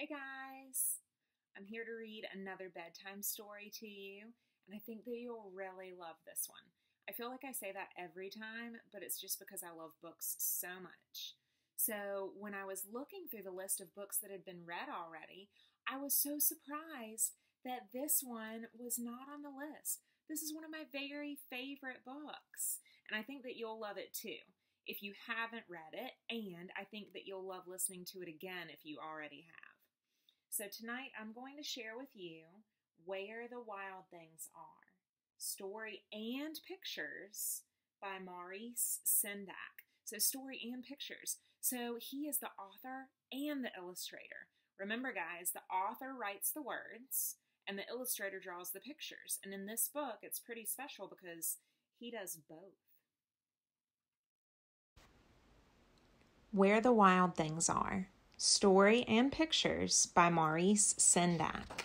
Hey guys! I'm here to read another bedtime story to you, and I think that you'll really love this one. I feel like I say that every time, but it's just because I love books so much. So, when I was looking through the list of books that had been read already, I was so surprised that this one was not on the list. This is one of my very favorite books, and I think that you'll love it too if you haven't read it, and I think that you'll love listening to it again if you already have. So tonight I'm going to share with you Where the Wild Things Are Story and Pictures by Maurice Sendak. So, story and pictures. So, he is the author and the illustrator. Remember, guys, the author writes the words and the illustrator draws the pictures. And in this book, it's pretty special because he does both. Where the Wild Things Are Story and Pictures by Maurice Sendak.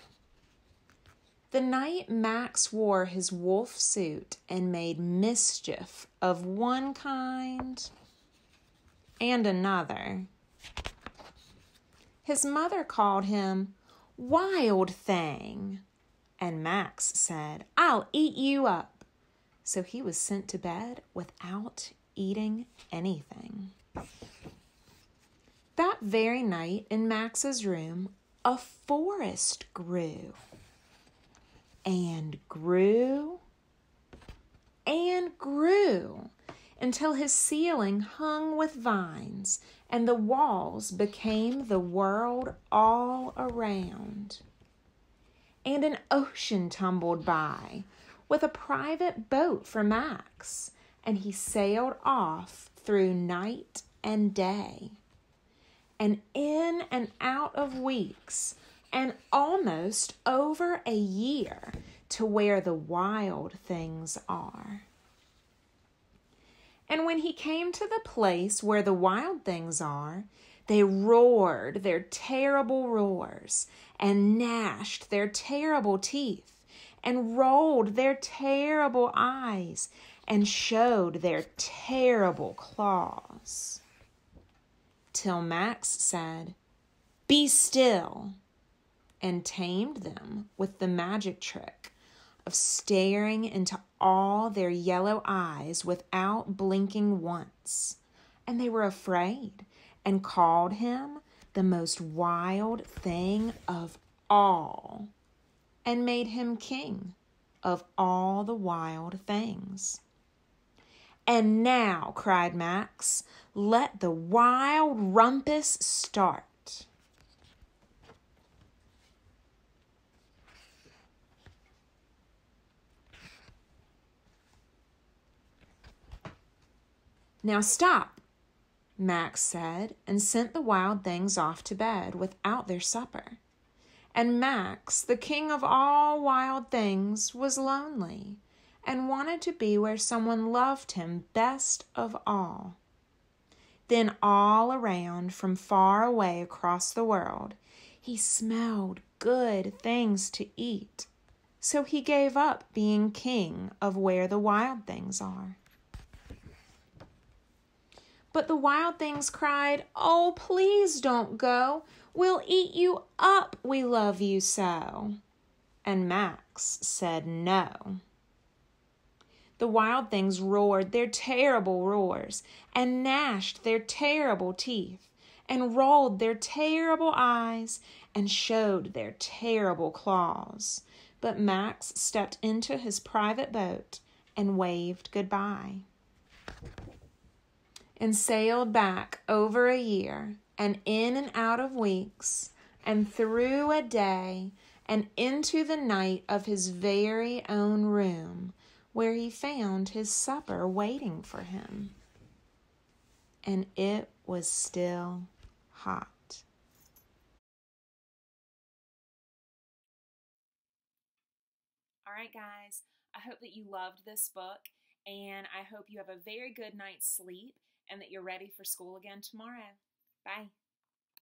The night Max wore his wolf suit and made mischief of one kind and another, his mother called him Wild Thing, and Max said, I'll eat you up. So he was sent to bed without eating anything. Very night in Max's room, a forest grew and grew and grew until his ceiling hung with vines and the walls became the world all around. And an ocean tumbled by with a private boat for Max, and he sailed off through night and day and in and out of weeks and almost over a year to where the wild things are. And when he came to the place where the wild things are, they roared their terrible roars and gnashed their terrible teeth and rolled their terrible eyes and showed their terrible claws till Max said, Be still, and tamed them with the magic trick of staring into all their yellow eyes without blinking once. And they were afraid and called him the most wild thing of all and made him king of all the wild things. And now, cried Max, let the wild rumpus start. Now stop, Max said, and sent the wild things off to bed without their supper. And Max, the king of all wild things, was lonely and wanted to be where someone loved him best of all. Then, all around, from far away across the world, he smelled good things to eat. So he gave up being king of where the wild things are. But the wild things cried, Oh, please don't go. We'll eat you up. We love you so. And Max said no. The wild things roared their terrible roars, and gnashed their terrible teeth, and rolled their terrible eyes, and showed their terrible claws. But Max stepped into his private boat and waved goodbye. And sailed back over a year, and in and out of weeks, and through a day, and into the night of his very own room where he found his supper waiting for him. And it was still hot. All right, guys, I hope that you loved this book, and I hope you have a very good night's sleep and that you're ready for school again tomorrow. Bye.